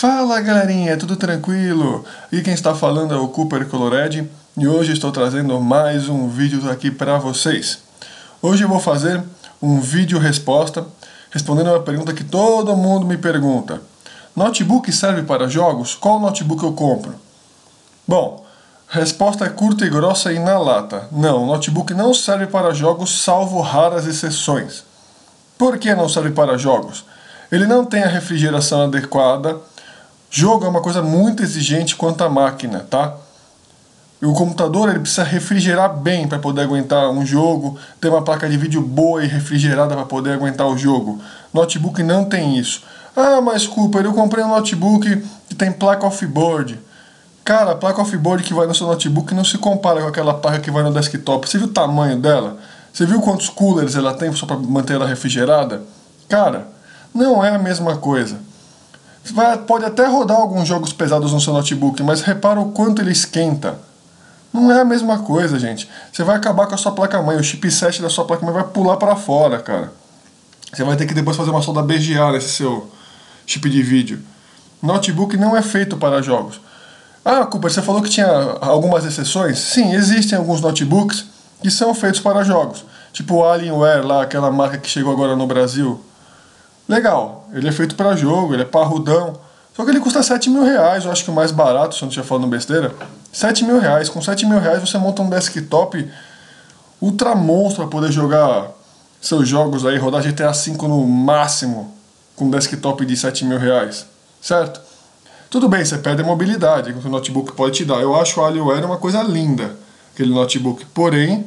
Fala galerinha, tudo tranquilo? E quem está falando é o Cooper Colored e hoje estou trazendo mais um vídeo aqui para vocês. Hoje eu vou fazer um vídeo resposta respondendo uma pergunta que todo mundo me pergunta. Notebook serve para jogos? Qual notebook eu compro? Bom, resposta é curta e grossa e na lata. Não, notebook não serve para jogos salvo raras exceções. Por que não serve para jogos? Ele não tem a refrigeração adequada, Jogo é uma coisa muito exigente quanto à máquina, tá? E o computador ele precisa refrigerar bem para poder aguentar um jogo, ter uma placa de vídeo boa e refrigerada para poder aguentar o jogo. Notebook não tem isso. Ah, mas Cooper, eu comprei um notebook que tem placa off-board. Cara, a placa off-board que vai no seu notebook não se compara com aquela placa que vai no desktop. Você viu o tamanho dela? Você viu quantos coolers ela tem só para manter ela refrigerada? Cara, não é a mesma coisa. Vai, pode até rodar alguns jogos pesados no seu notebook, mas repara o quanto ele esquenta. Não é a mesma coisa, gente. Você vai acabar com a sua placa-mãe, o chipset da sua placa-mãe vai pular para fora, cara. Você vai ter que depois fazer uma solda BGA nesse seu chip de vídeo. Notebook não é feito para jogos. Ah, Cooper, você falou que tinha algumas exceções? Sim, existem alguns notebooks que são feitos para jogos. Tipo o Alienware lá, aquela marca que chegou agora no Brasil, Legal, ele é feito para jogo, ele é parrudão. Só que ele custa 7 mil reais, eu acho que o mais barato, se eu não estiver falando besteira. 7 mil reais. Com 7 mil reais você monta um desktop ultra monstro para poder jogar seus jogos aí, rodar GTA V no máximo com um desktop de 7 mil reais. Certo? Tudo bem, você perde a mobilidade que o notebook pode te dar. Eu acho o Alienware uma coisa linda, aquele notebook. Porém,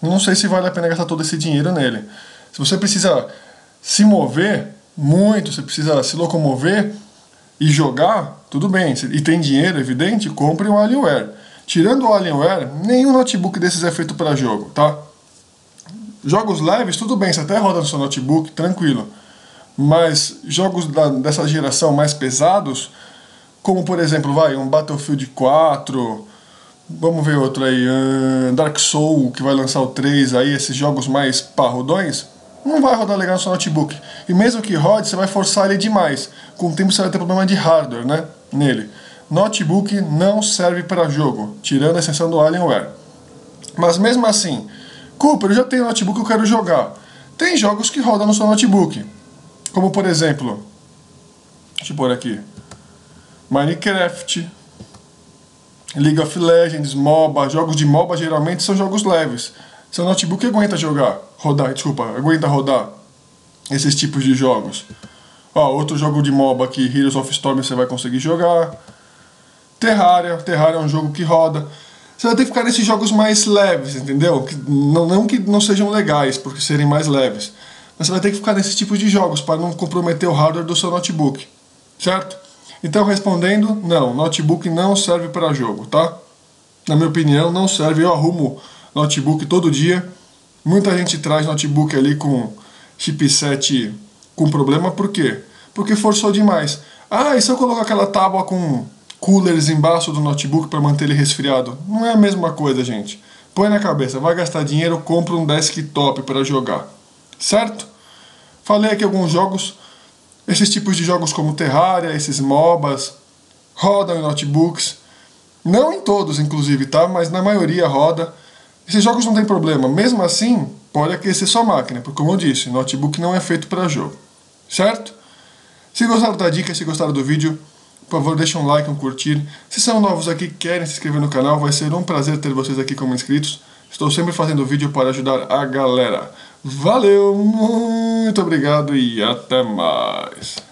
não sei se vale a pena gastar todo esse dinheiro nele. Se você precisa se mover muito, você precisa se locomover e jogar, tudo bem. E tem dinheiro, evidente, compre um Alienware. Tirando o Alienware, nenhum notebook desses é feito para jogo, tá? Jogos leves, tudo bem, você até roda no seu notebook, tranquilo. Mas jogos da, dessa geração mais pesados, como por exemplo, vai, um Battlefield 4, vamos ver outro aí, uh, Dark Soul, que vai lançar o 3 aí, esses jogos mais parrudões, não vai rodar legal no seu notebook. E mesmo que rode, você vai forçar ele demais. Com o tempo você vai ter problema de hardware né, nele. Notebook não serve para jogo, tirando a exceção do Alienware. Mas mesmo assim, Cooper, eu já tenho notebook que eu quero jogar. Tem jogos que rodam no seu notebook. Como por exemplo, deixa eu pôr aqui. Minecraft, League of Legends, MOBA. Jogos de MOBA geralmente são jogos leves. Seu notebook aguenta jogar, rodar, desculpa, aguenta rodar esses tipos de jogos. Ó, outro jogo de MOBA aqui, Heroes of Storm, você vai conseguir jogar. Terraria, Terraria é um jogo que roda. Você vai ter que ficar nesses jogos mais leves, entendeu? Que, não, não que não sejam legais, porque serem mais leves. Mas você vai ter que ficar nesses tipos de jogos para não comprometer o hardware do seu notebook. Certo? Então, respondendo, não, notebook não serve para jogo, tá? Na minha opinião, não serve. Eu arrumo notebook todo dia. Muita gente traz notebook ali com chipset com problema, por quê? Porque forçou demais. Ah, e se eu colocar aquela tábua com coolers embaixo do notebook para manter ele resfriado? Não é a mesma coisa, gente. Põe na cabeça, vai gastar dinheiro, compra um desktop para jogar. Certo? Falei aqui alguns jogos, esses tipos de jogos como Terraria, esses MOBAs, rodam em notebooks. Não em todos, inclusive, tá? Mas na maioria roda. Esses jogos não tem problema, mesmo assim, pode aquecer sua máquina, porque como eu disse, notebook não é feito para jogo, certo? Se gostaram da dica, se gostaram do vídeo, por favor deixe um like, um curtir. Se são novos aqui querem se inscrever no canal, vai ser um prazer ter vocês aqui como inscritos. Estou sempre fazendo vídeo para ajudar a galera. Valeu, muito obrigado e até mais.